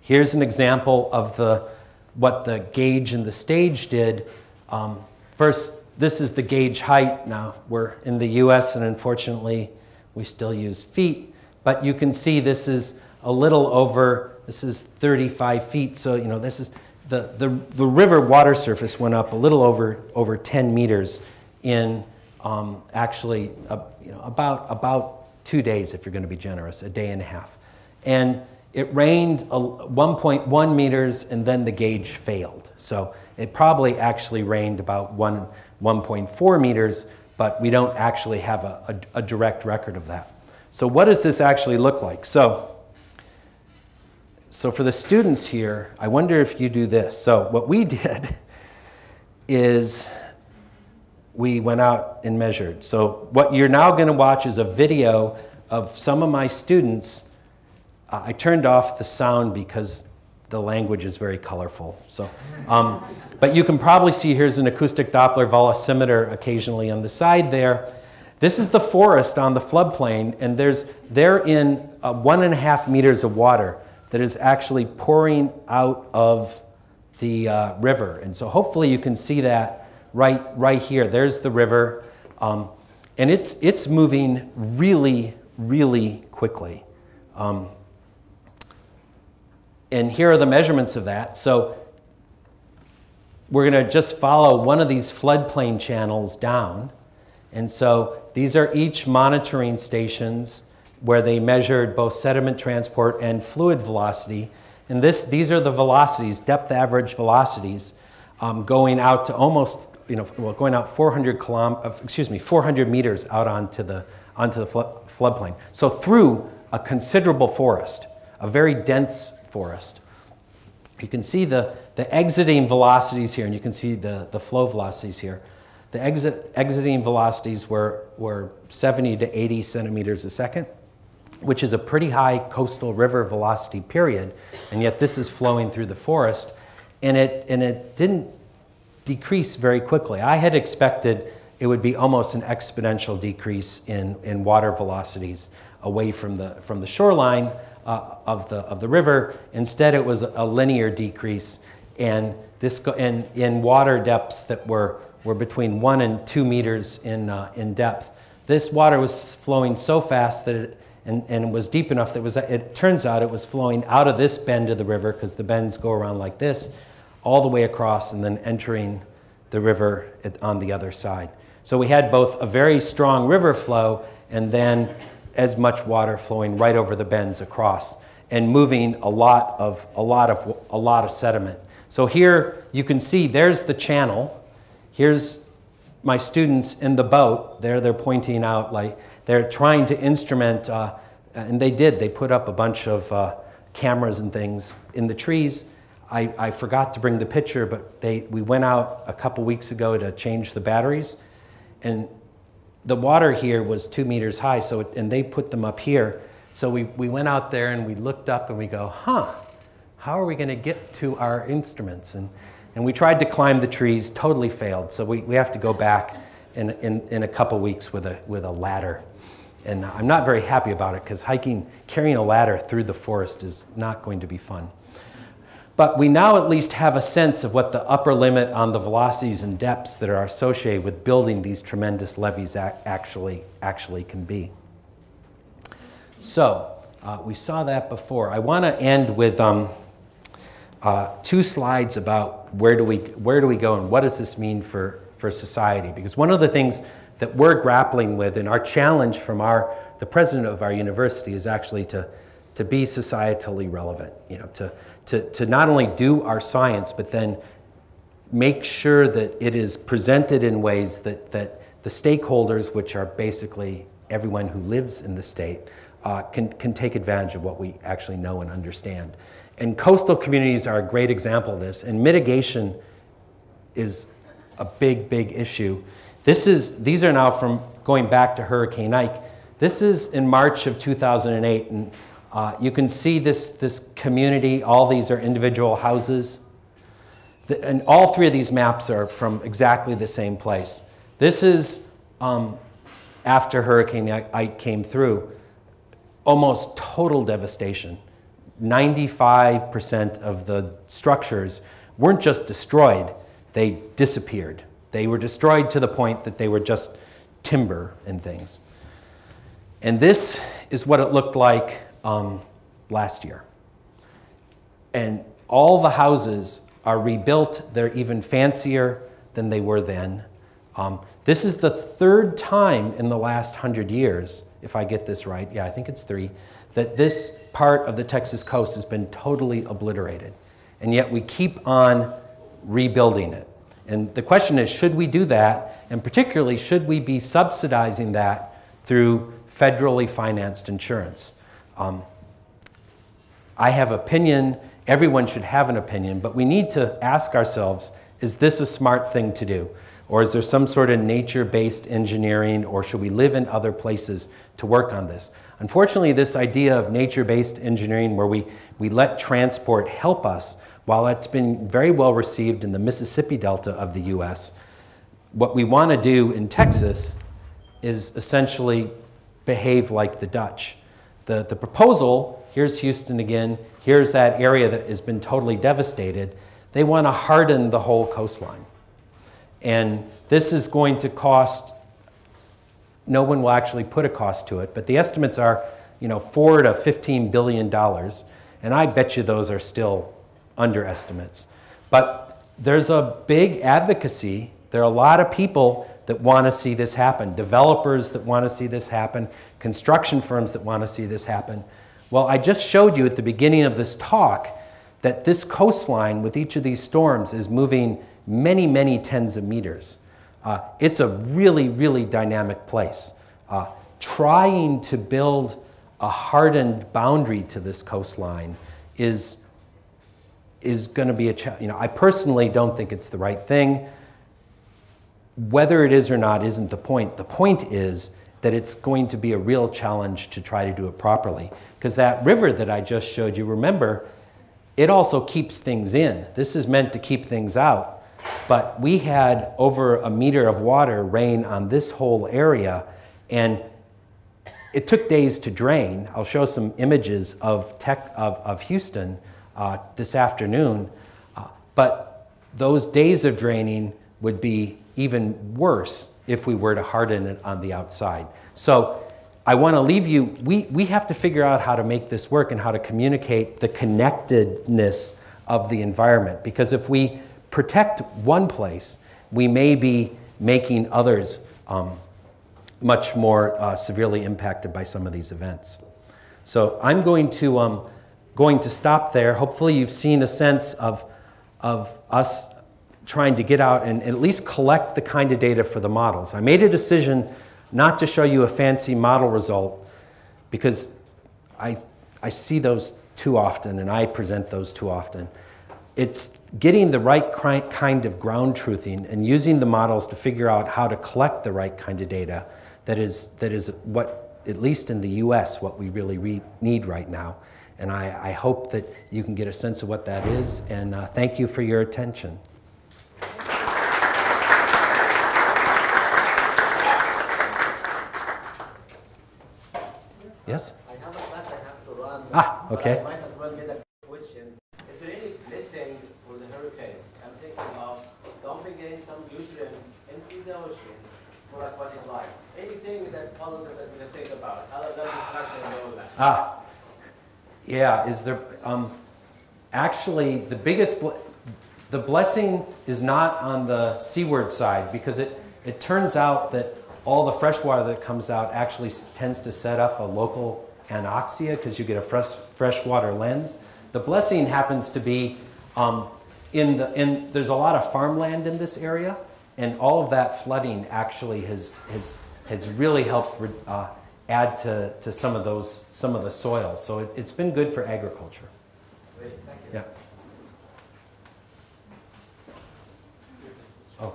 Here's an example of the, what the gauge and the stage did. Um, first, this is the gauge height. Now, we're in the US, and unfortunately, we still use feet. But you can see this is a little over, this is 35 feet. So, you know, this is, the, the, the river water surface went up a little over, over 10 meters in um, actually, uh, you know, about, about two days, if you're going to be generous, a day and a half. And it rained 1.1 meters and then the gauge failed. So It probably actually rained about 1, 1.4 meters, but we don't actually have a, a, a direct record of that. So what does this actually look like? So, so for the students here, I wonder if you do this. So what we did is we went out and measured. So what you're now going to watch is a video of some of my students. Uh, I turned off the sound because the language is very colorful. So, um, but you can probably see here's an acoustic Doppler velocimeter occasionally on the side there. This is the forest on the floodplain, and there's they're in uh, one and a half meters of water that is actually pouring out of the uh, river. And so hopefully you can see that right, right here. There's the river. Um, and it's, it's moving really, really quickly. Um, and here are the measurements of that. So we're going to just follow one of these floodplain channels down. And so these are each monitoring stations where they measured both sediment transport and fluid velocity. And this, these are the velocities, depth average velocities, um, going out to almost, you know, well, going out 400 kilom, uh, excuse me, 400 meters out onto the, onto the flood, floodplain. So through a considerable forest, a very dense forest. You can see the, the exiting velocities here, and you can see the, the flow velocities here. The exit, exiting velocities were, were 70 to 80 centimeters a second which is a pretty high coastal river velocity period, and yet this is flowing through the forest, and it, and it didn't decrease very quickly. I had expected it would be almost an exponential decrease in, in water velocities away from the, from the shoreline uh, of, the, of the river. Instead, it was a linear decrease, and this in, in water depths that were, were between one and two meters in, uh, in depth. This water was flowing so fast that it, and, and it was deep enough that it, was, it turns out it was flowing out of this bend of the river because the bends go around like this, all the way across and then entering the river on the other side. So we had both a very strong river flow and then as much water flowing right over the bends across and moving a lot of, a lot of, a lot of sediment. So here you can see there's the channel. Here's my students in the boat. There they're pointing out like they're trying to instrument, uh, and they did. They put up a bunch of uh, cameras and things in the trees. I, I, forgot to bring the picture, but they, we went out a couple weeks ago to change the batteries, and the water here was two meters high, so it, and they put them up here. So we, we went out there and we looked up and we go, huh, how are we going to get to our instruments? And, and we tried to climb the trees, totally failed. So we, we have to go back in, in, in a couple weeks with a, with a ladder. And I'm not very happy about it because hiking, carrying a ladder through the forest is not going to be fun. But we now at least have a sense of what the upper limit on the velocities and depths that are associated with building these tremendous levees actually, actually can be. So, uh, we saw that before. I want to end with um, uh, two slides about where do, we, where do we go and what does this mean for, for society. Because one of the things that we're grappling with, and our challenge from our, the president of our university is actually to, to be societally relevant, you know, to, to, to not only do our science, but then make sure that it is presented in ways that, that the stakeholders, which are basically everyone who lives in the state, uh, can, can take advantage of what we actually know and understand. And coastal communities are a great example of this, and mitigation is a big, big issue. This is, these are now from going back to Hurricane Ike. This is in March of 2008, and uh, you can see this, this community. All these are individual houses. The, and all three of these maps are from exactly the same place. This is um, after Hurricane Ike came through. Almost total devastation. 95% of the structures weren't just destroyed, they disappeared. They were destroyed to the point that they were just timber and things. And this is what it looked like um, last year. And all the houses are rebuilt. They're even fancier than they were then. Um, this is the third time in the last hundred years, if I get this right, yeah, I think it's three, that this part of the Texas coast has been totally obliterated. And yet we keep on rebuilding it. And the question is should we do that? And particularly, should we be subsidizing that through federally financed insurance? Um, I have opinion, everyone should have an opinion, but we need to ask ourselves is this a smart thing to do? Or is there some sort of nature based engineering, or should we live in other places to work on this? Unfortunately, this idea of nature based engineering, where we, we let transport help us, while it's been very well received in the Mississippi Delta of the US, what we want to do in Texas is essentially behave like the Dutch. The, the proposal here's Houston again, here's that area that has been totally devastated. They want to harden the whole coastline. And this is going to cost, no one will actually put a cost to it, but the estimates are, you know, four to 15 billion dollars. And I bet you those are still underestimates. But there's a big advocacy. There are a lot of people that want to see this happen, developers that want to see this happen, construction firms that want to see this happen. Well, I just showed you at the beginning of this talk that this coastline with each of these storms is moving many, many tens of meters. Uh, it's a really, really dynamic place. Uh, trying to build a hardened boundary to this coastline is, is going to be a challenge. You know, I personally don't think it's the right thing. Whether it is or not isn't the point. The point is that it's going to be a real challenge to try to do it properly. Because that river that I just showed you, remember, it also keeps things in. This is meant to keep things out. But we had over a meter of water rain on this whole area, and it took days to drain. I'll show some images of, tech, of, of Houston uh, this afternoon. Uh, but those days of draining would be even worse if we were to harden it on the outside. So I want to leave you, we, we have to figure out how to make this work and how to communicate the connectedness of the environment. Because if we protect one place, we may be making others um, much more uh, severely impacted by some of these events. So I'm going to, um, going to stop there. Hopefully you've seen a sense of, of us trying to get out and at least collect the kind of data for the models. I made a decision not to show you a fancy model result because I, I see those too often and I present those too often. It's getting the right kind of ground truthing and using the models to figure out how to collect the right kind of data that is, that is what, at least in the US, what we really need right now. And I, I, hope that you can get a sense of what that is. And uh, thank you for your attention. Yes? I have a class I have to run. Ah, okay. I might as well get a question. Is there any blessing for the hurricanes? I'm thinking of dumping in some nutrients into the ocean for aquatic life. Anything that positive that we think about, other than destruction and all that? Ah, yeah. Is there um, actually the biggest? the blessing is not on the seaward side because it it turns out that all the fresh water that comes out actually tends to set up a local anoxia because you get a fresh freshwater lens. The blessing happens to be um, in the in there's a lot of farmland in this area, and all of that flooding actually has has has really helped uh, add to, to some of those some of the soils. So it, has been good for agriculture. Great, thank you. Yeah. Oh,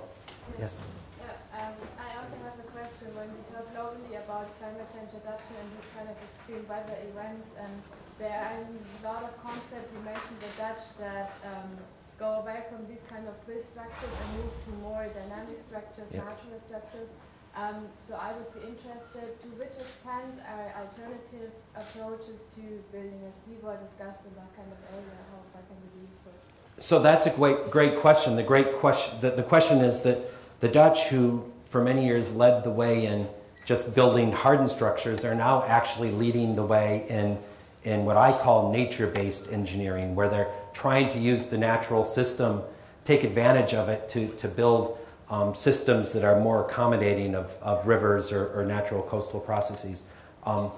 yes. Uh, um, I also have a question. When we talk globally about climate change adaptation and these kind of extreme weather events, and there are a lot of concepts. You mentioned the Dutch that um, go away from these kind of cliff structures and move to more dynamic structures, yep. natural structures. Um, so I would be interested to which extent are alternative approaches to building a seawall discussed in that kind of area, how that can be useful? So that's a great, great question. The great question, the, the question is that the Dutch, who for many years led the way in just building hardened structures are now actually leading the way in, in what I call nature-based engineering, where they're trying to use the natural system, take advantage of it to, to build um, systems that are more accommodating of, of rivers or, or natural coastal processes. Um,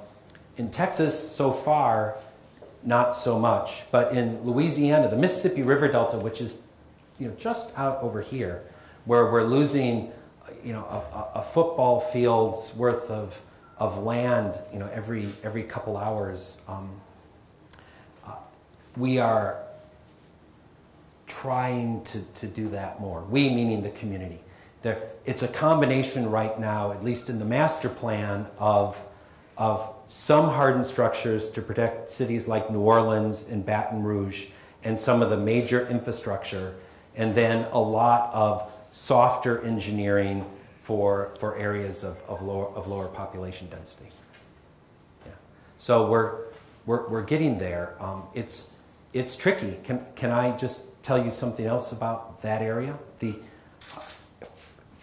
in Texas, so far, not so much, but in Louisiana, the Mississippi River Delta, which is you know, just out over here, where we're losing, you know, a, a football field's worth of, of land, you know, every, every couple hours. Um, uh, we are trying to, to do that more. We, meaning the community. There, it's a combination right now, at least in the master plan, of, of some hardened structures to protect cities like New Orleans and Baton Rouge and some of the major infrastructure, and then a lot of softer engineering for, for areas of, of, lower, of lower population density. Yeah. So we're, we're, we're getting there. Um, it's, it's tricky. Can, can I just tell you something else about that area? The,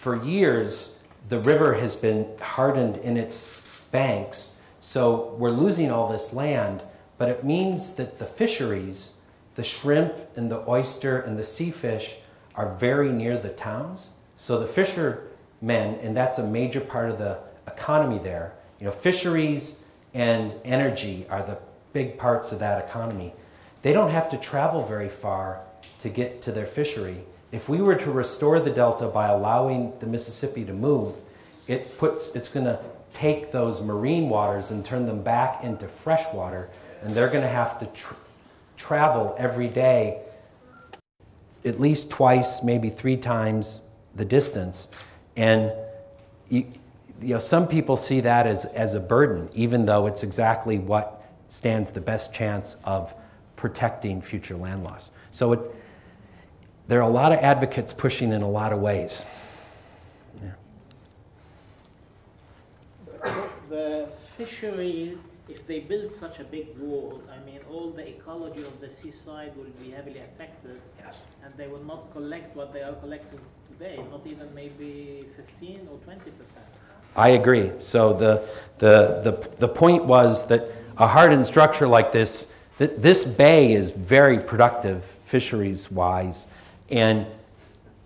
for years, the river has been hardened in its banks, so we're losing all this land, but it means that the fisheries, the shrimp and the oyster and the sea fish are very near the towns. So the fishermen, and that's a major part of the economy there, you know, fisheries and energy are the big parts of that economy. They don't have to travel very far to get to their fishery if we were to restore the delta by allowing the Mississippi to move, it puts, it's going to take those marine waters and turn them back into fresh water, and they're going to have to tr travel every day at least twice, maybe three times the distance. And you, you know, some people see that as, as a burden, even though it's exactly what stands the best chance of protecting future land loss. So it, there are a lot of advocates pushing in a lot of ways. Yeah. The fishery, if they build such a big wall, I mean, all the ecology of the seaside will be heavily affected. Yes. And they will not collect what they are collecting today, not even maybe 15 or 20 percent. I agree. So the, the, the, the point was that a hardened structure like this, th this bay is very productive fisheries wise and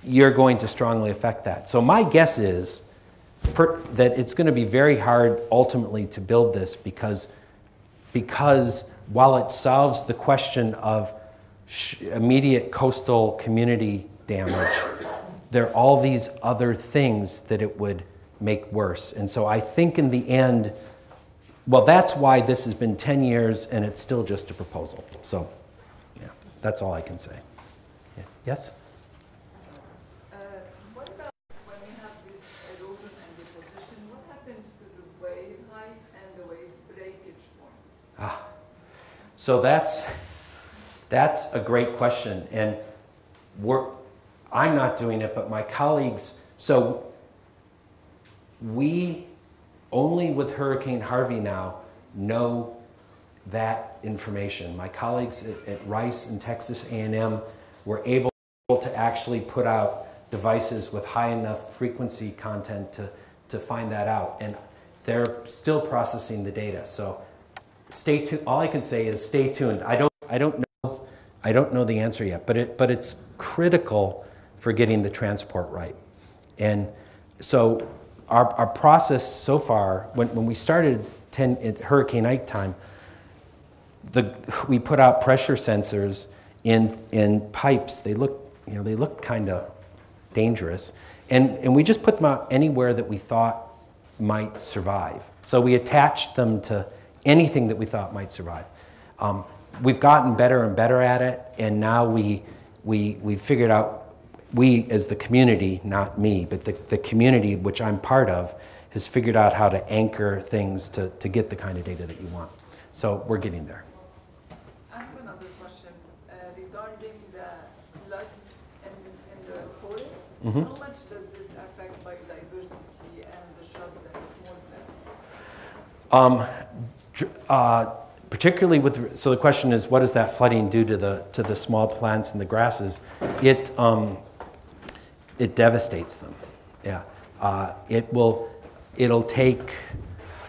you're going to strongly affect that. So my guess is per, that it's going to be very hard ultimately to build this because, because while it solves the question of immediate coastal community damage, there are all these other things that it would make worse. And so I think in the end, well, that's why this has been 10 years and it's still just a proposal. So, yeah, that's all I can say. Yes? Uh, what about when we have this erosion and deposition, what happens to the wave height and the wave breakage point? Ah, so that's, that's a great question. And we're, I'm not doing it, but my colleagues, so we only with Hurricane Harvey now know that information. My colleagues at, at Rice and Texas A&M were able to actually put out devices with high enough frequency content to, to find that out. And they're still processing the data. So stay tuned. All I can say is stay tuned. I don't, I don't know, I don't know the answer yet, but, it, but it's critical for getting the transport right. And so our, our process so far, when, when we started 10, at Hurricane Ike time, the, we put out pressure sensors in, in pipes. They look you know, they looked kind of dangerous. And, and we just put them out anywhere that we thought might survive. So we attached them to anything that we thought might survive. Um, we've gotten better and better at it, and now we, we, we figured out, we as the community, not me, but the, the community which I'm part of, has figured out how to anchor things to, to get the kind of data that you want. So we're getting there. Mm -hmm. How much does this affect biodiversity and the shrubs and the small plants? Um, uh, particularly with, so the question is, what does that flooding do to the, to the small plants and the grasses? It, um, it devastates them, yeah. Uh, it will, it'll take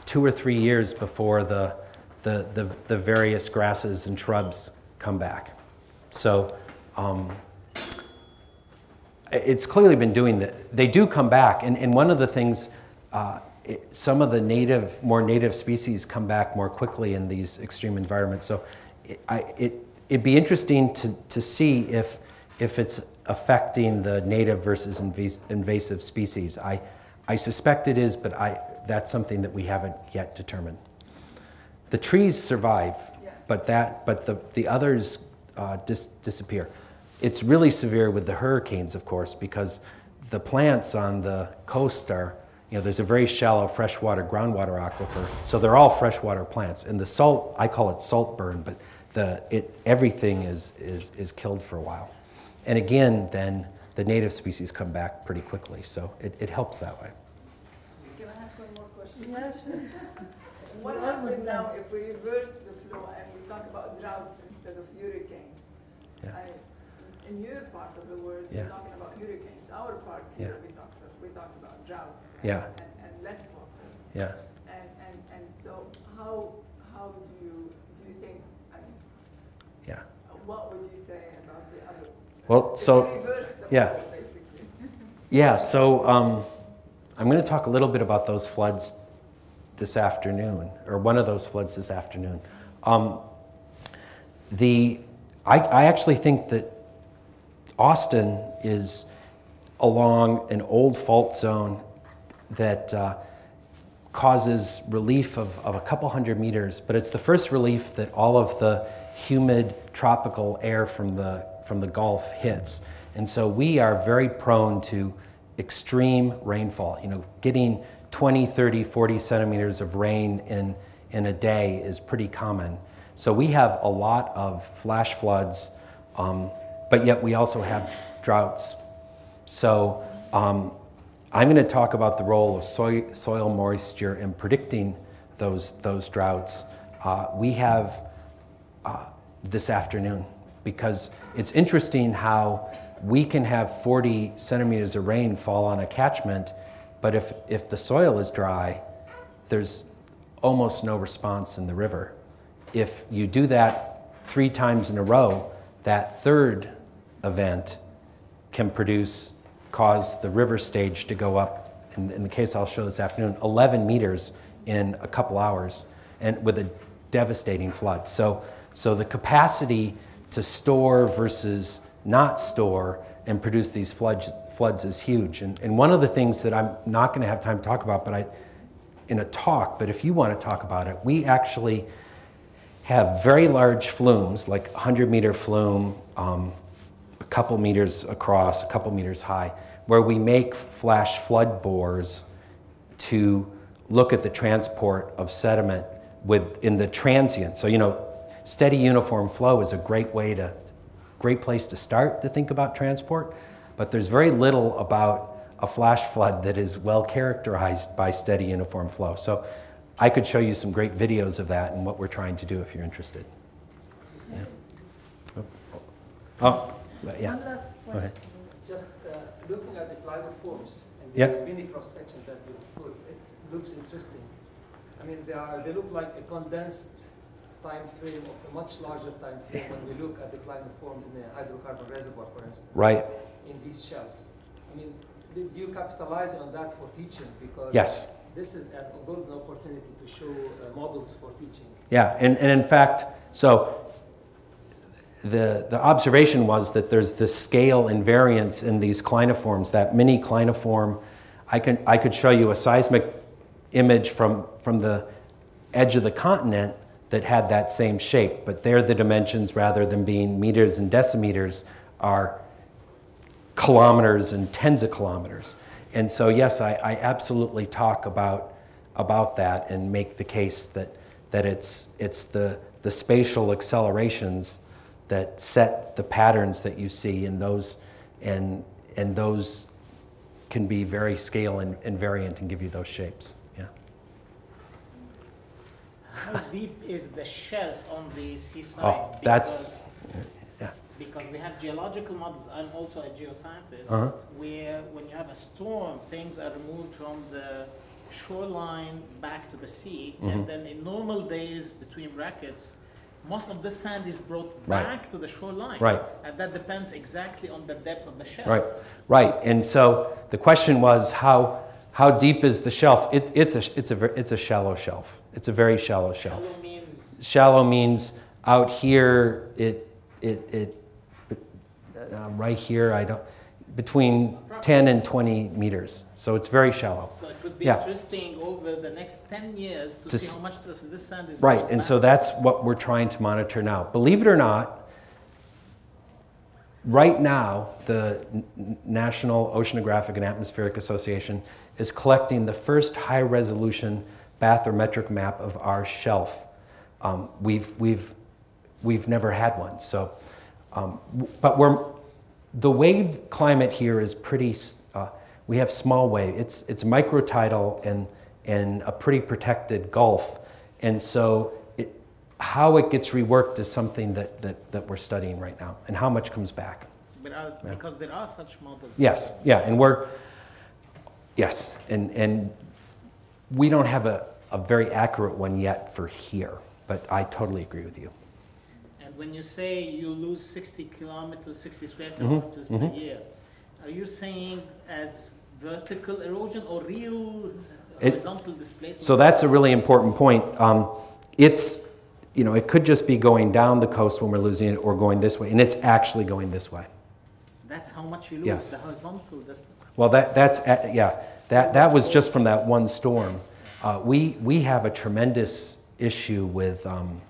two or three years before the, the, the, the various grasses and shrubs come back. So um, it's clearly been doing that. They do come back, and, and one of the things, uh, it, some of the native, more native species come back more quickly in these extreme environments. So it, I, it, it'd be interesting to, to see if, if it's affecting the native versus invas- invasive species. I, I suspect it is, but I, that's something that we haven't yet determined. The trees survive, Yeah. but that, but the, the others uh, dis- disappear. It's really severe with the hurricanes, of course, because the plants on the coast are, you know, there's a very shallow freshwater groundwater aquifer, so they're all freshwater plants. And the salt, I call it salt burn, but the, it, everything is, is, is killed for a while. And again, then the native species come back pretty quickly, so it, it helps that way. Can I ask one more question? Yes, What happens now if we reverse the flow and we talk about droughts instead of hurricanes? Yeah. I- In your part of the world, Yeah. you're talking about hurricanes. Our part here, Yeah. we talk, we talk about droughts. and- Yeah. And, and less water. Yeah. And, and, and so how, how do you, do you think, I mean, Yeah. what would you say about the other? Well, so- the yeah. basically. Yeah, so um, I'm going to talk a little bit about those floods this afternoon, or one of those floods this afternoon. Um, the, I, I actually think that Austin is along an old fault zone that uh, causes relief of, of a couple hundred meters, but it's the first relief that all of the humid tropical air from the, from the Gulf hits. And so we are very prone to extreme rainfall. You know, getting 20, 30, 40 centimeters of rain in, in a day is pretty common. So we have a lot of flash floods, um, but yet we also have droughts. So um, I'm going to talk about the role of soil, soil moisture in predicting those, those droughts. Uh, we have uh, this afternoon because it's interesting how we can have 40 centimeters of rain fall on a catchment, but if, if the soil is dry, there's almost no response in the river. If you do that three times in a row, that third event can produce, cause the river stage to go up, in, in the case I'll show this afternoon, 11 meters in a couple hours, and with a devastating flood. So, so the capacity to store versus not store and produce these floods, floods is huge. And, and one of the things that I'm not going to have time to talk about, but I, in a talk, but if you want to talk about it, we actually have very large flumes, like 100 meter flume, um, a couple meters across, a couple meters high, where we make flash flood bores to look at the transport of sediment with, in the transient. So, you know, steady uniform flow is a great way to, great place to start to think about transport, but there's very little about a flash flood that is well characterized by steady uniform flow. So I could show you some great videos of that and what we're trying to do if you're interested. Yeah. Oh, oh. Yeah. One last question. Just uh, looking at the clinoforms and Yeah. the mini cross section that you put, it looks interesting. I mean, they are they look like a condensed time frame of a much larger time frame when we look at the clinoform in a hydrocarbon reservoir, for instance. Right. In these shells. I mean, did you capitalize on that for teaching? Because Yes. this is a golden opportunity to show uh, models for teaching. Yeah, and, and in fact, so the, the observation was that there's this scale invariance in these clinoforms, that mini clinoform. I, can, I could show you a seismic image from, from the edge of the continent that had that same shape, but there the dimensions, rather than being meters and decimeters, are kilometers and tens of kilometers. And so, yes, I, I absolutely talk about, about that and make the case that, that it's, it's the, the spatial accelerations that set the patterns that you see, and those, and, and those can be very scale and, and variant and give you those shapes. Yeah. How deep is the shelf on the seaside? Oh, that's, Because- yeah. Because we have geological models, I'm also a geoscientist, Uh-huh. where when you have a storm, things are removed from the shoreline back to the sea, Mhm. and then in normal days between brackets, most of the sand is brought Right. back to the shoreline. Right. And that depends exactly on the depth of the shelf. Right, right. And so the question was how, how deep is the shelf? It, it's, a, it's, a, it's a shallow shelf. It's a very shallow shelf. Shallow means Shallow means out here, it, it, it, uh, right here, I don't, between 10 and 20 meters. So it's very shallow. So it would be Yeah. interesting over the next 10 years to To see how much this sand is Right, and back. so that's what we're trying to monitor now. Believe it or not, right now, the National Oceanographic and Atmospheric Association is collecting the first high resolution bathymetric map of our shelf. Um, we've, we've, we've never had one, so, um, but we're, the wave climate here is pretty, uh, we have small wave. It's, it's microtidal and, and a pretty protected gulf. And so it, how it gets reworked is something that, that, that we're studying right now and how much comes back. But are- Yeah. Because there are such models. Yes, yeah, and we're, yes, and, and we don't have a, a very accurate one yet for here, but I totally agree with you. When you say you lose 60 kilometers, 60 square Mhm, kilometers per mhm. year, are you saying as vertical erosion or real It- horizontal displacement? So that's a really important point. Um, it's, you know, it could just be going down the coast when we're losing it or going this way, and it's actually going this way. That's how much you lose, Yes. the horizontal distance. Well, that, that's, a- yeah, that, that was just from that one storm. Uh, we, we have a tremendous issue with um,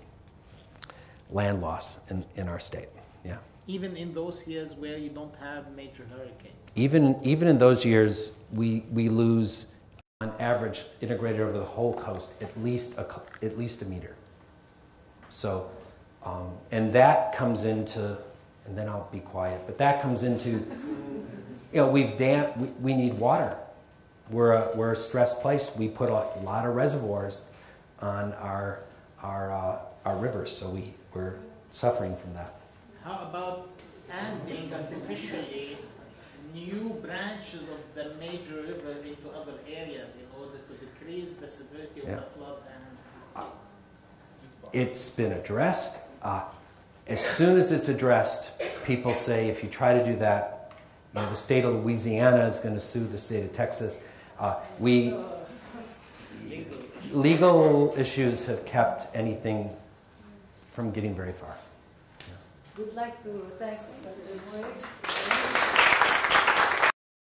land loss in, in our state, yeah. Even in those years where you don't have major hurricanes. Even, even in those years, we, we lose, on average, integrated over the whole coast, at least a, at least a meter. So, um, and that comes into, and then I'll be quiet, but that comes into, you know, we've dam, we, we need water. We're a, we're a stressed place. We put a lot of reservoirs on our, our, uh, our rivers, so we, we're suffering from that. How about adding artificially new branches of the major river into other areas in order to decrease the severity of Yeah. the flood and It's been addressed. Uh, as soon as it's addressed, people say if you try to do that, you know, the state of Louisiana is going to sue the state of Texas. Uh, we legal issues have kept anything from getting very far. Yeah. We'd like to thank